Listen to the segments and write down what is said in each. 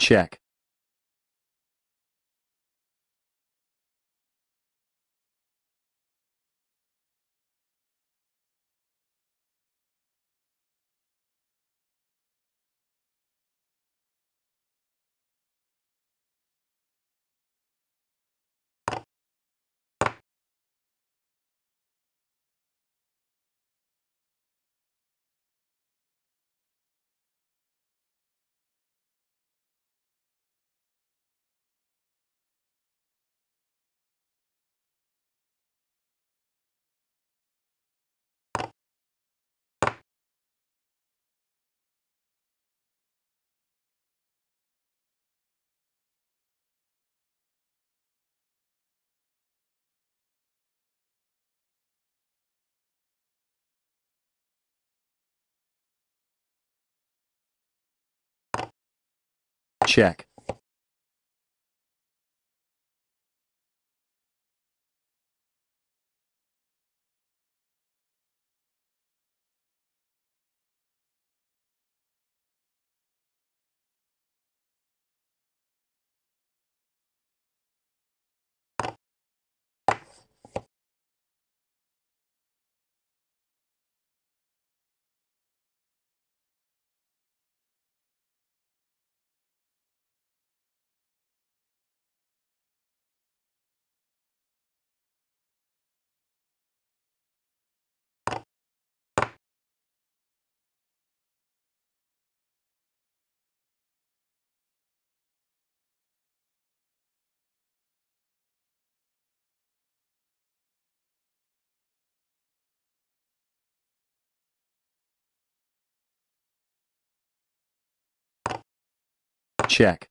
Check. Check. Check.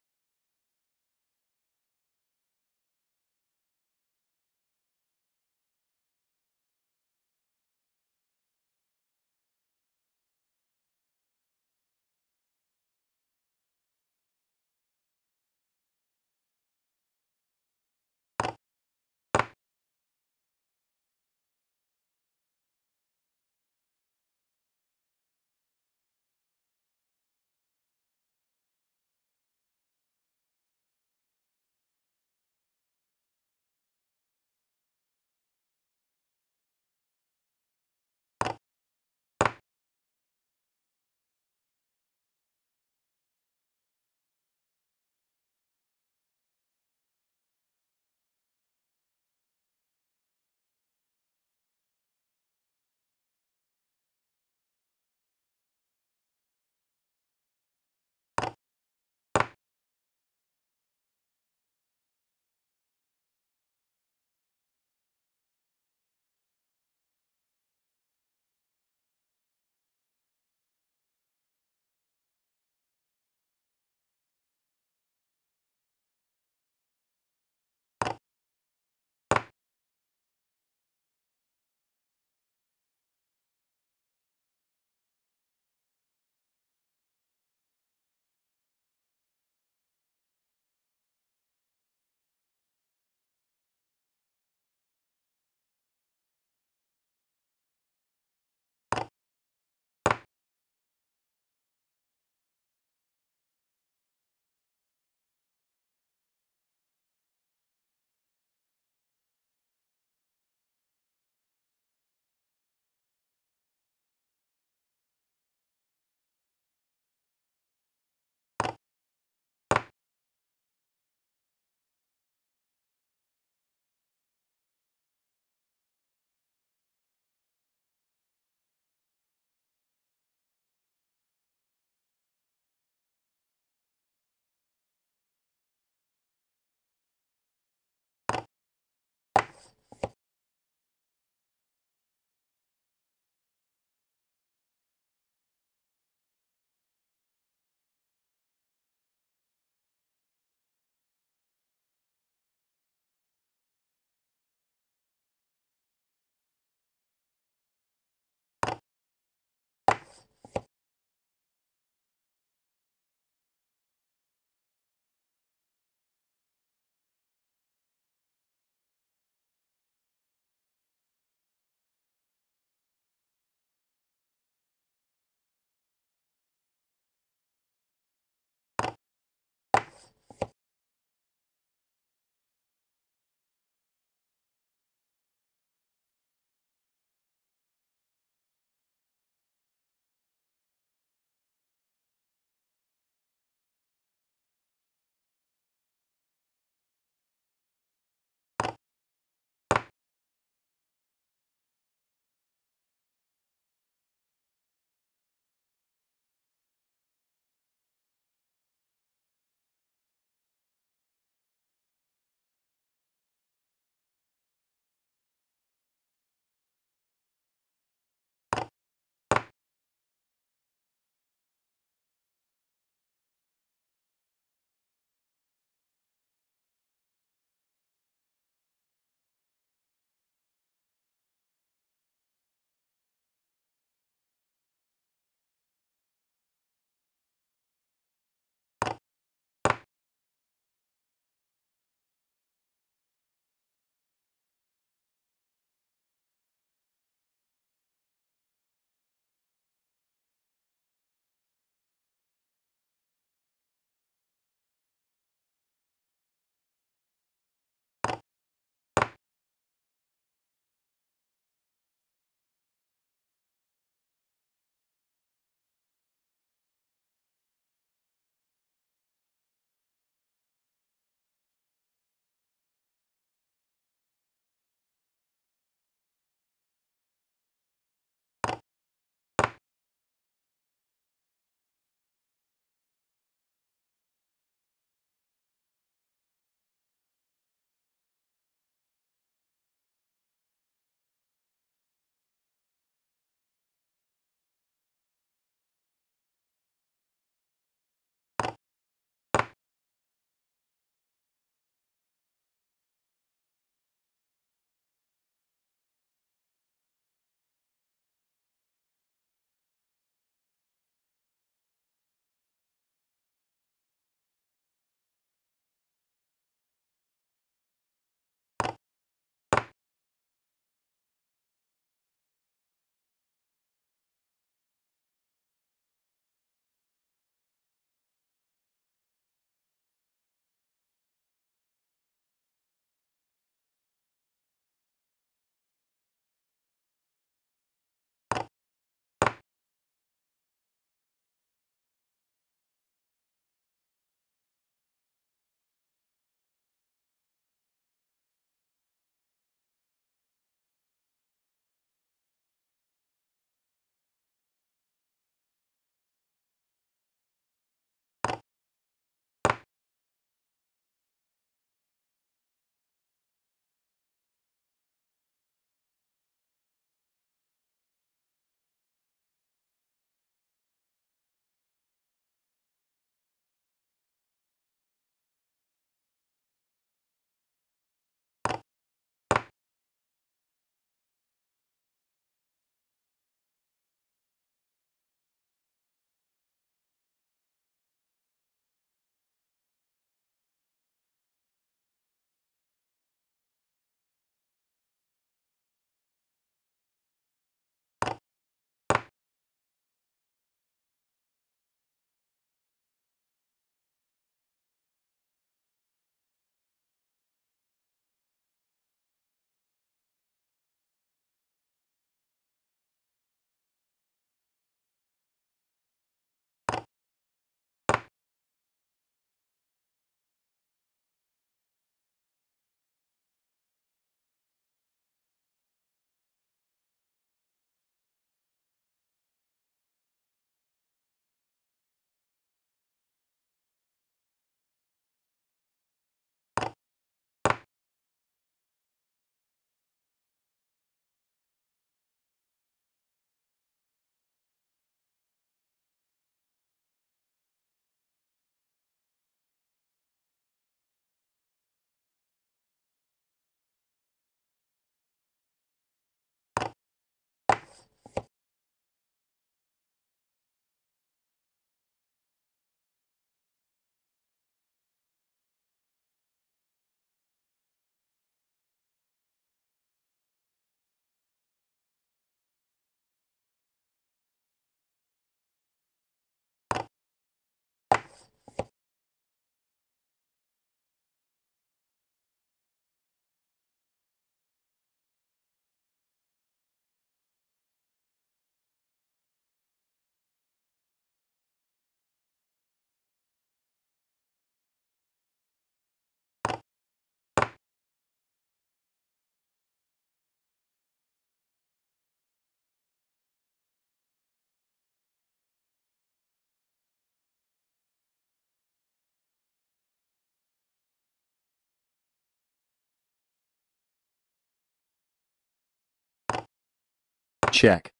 Check.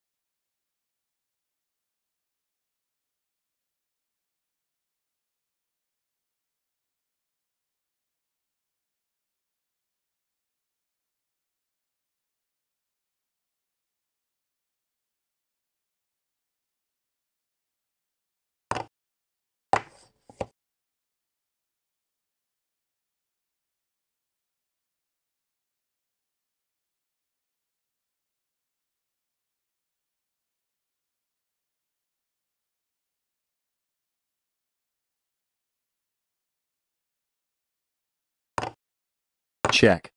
Check,